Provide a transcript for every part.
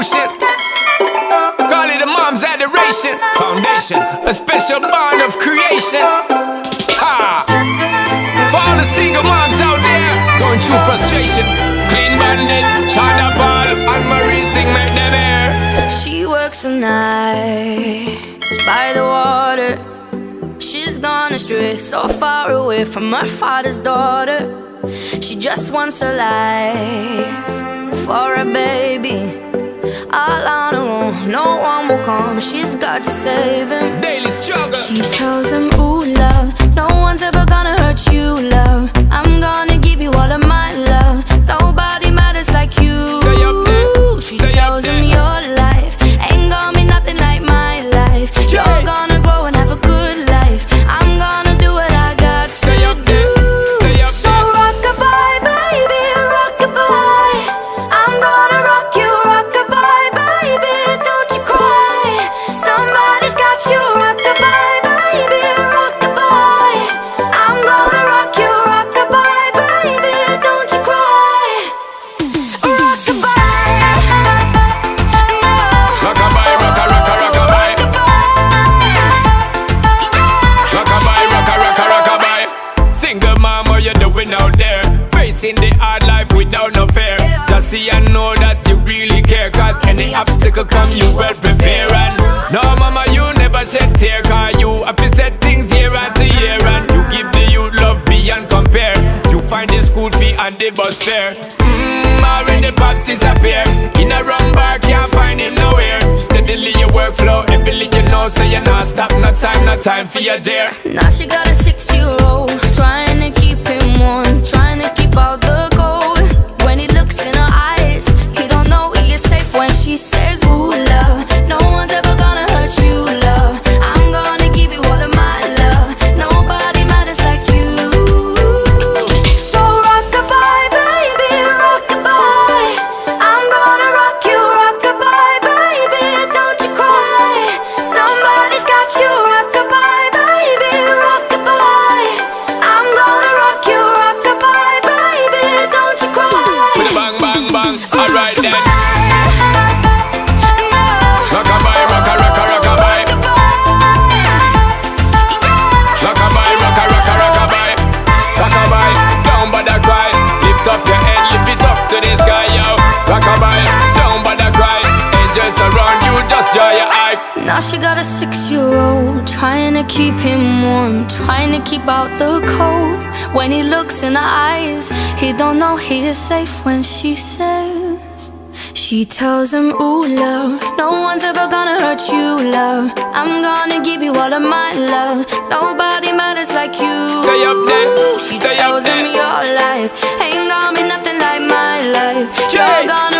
devotion. Call it a mom's adoration. Foundation, a special bond of creation. Ha! For all the single moms out there going through frustration. Clean Bandit, China Paul, Anne-Marie thing make them air. She works the nights by the water. She's gone astray, so far away from her father's daughter. She just wants a life for a baby. All on her own, no one will come. She's got to save him. Daily struggle. She tells him, Ooh, love, no one's ever gonna see and know that you really care. Cause any obstacle come, you well prepare. And no, mama, you never shed tear. Cause you have to set things year after year. And you give the youth love beyond compare. You find the school fee and the bus fare. Mmm, already pops disappear. In a wrong bar, can't find him nowhere. Steadily your workflow, everything you know, so you not stop, no time, no time for your dear. Now she got a six-year-old Trying a six-year-old Trying to keep him warm Trying to keep out the cold. When he looks in her eyes He don't know he is safe when she says She tells him, ooh, love No one's ever gonna hurt you, love. I'm gonna give you all of my love. Nobody matters like you. Stay up there, She stay tells up there. him your life Ain't gonna be nothing like my life. You're gonna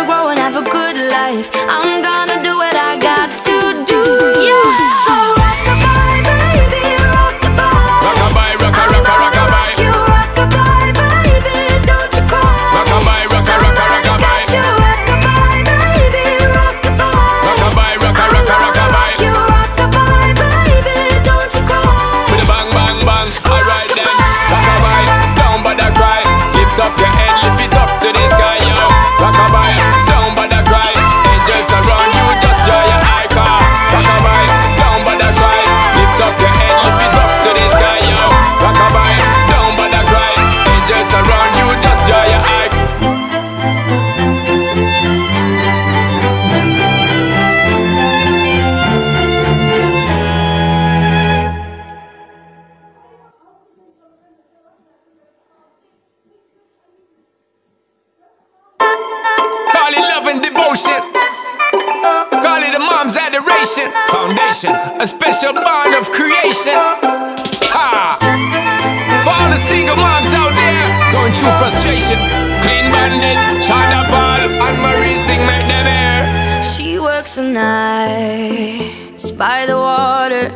devotion. Call it a mom's adoration. Foundation, a special bond of creation. Ha! For all the single moms out there going through frustration. Clean Bandit, China Paul, Anne-Marie thing make them air. She works the nights by the water.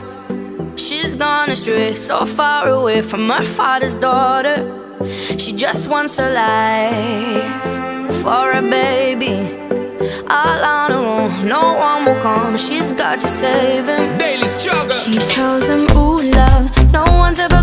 She's gone astray, so far away from her father's daughter. She just wants a life for a baby. All on her own, no one will come. She's got to save him. Daily struggle. She tells him, Ooh, love, no one's ever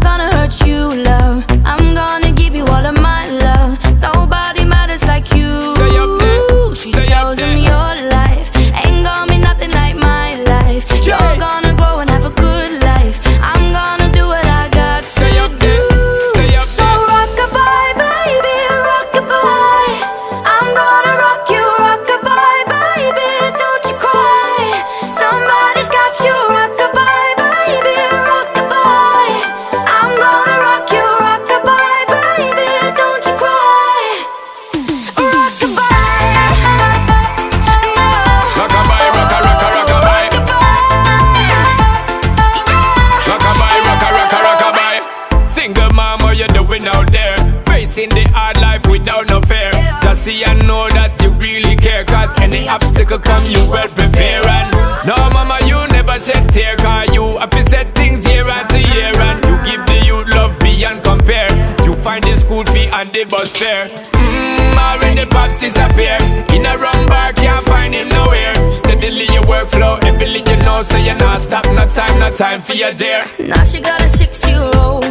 never shed tear Cause you have set things year after year And you give the youth love beyond compare. You find the school fee and the bus fare. Mmm, the pops disappear In a wrong bar, can't find him nowhere. Steadily your workflow, everything you know So you're not stop, no time, no time for your dear. Now she got a six-year-old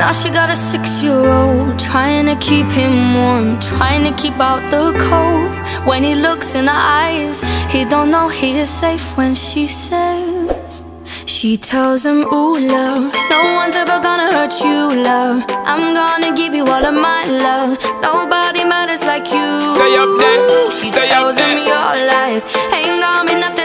Now she got a six-year-old Trying to keep him warm Trying to keep out the cold. When he looks in her eyes He don't know he is safe when she says She tells him, ooh, love No one's ever gonna hurt you, love. I'm gonna give you all of my love. Nobody matters like you. Stay up there, She stay up tells him your life Ain't gonna be nothing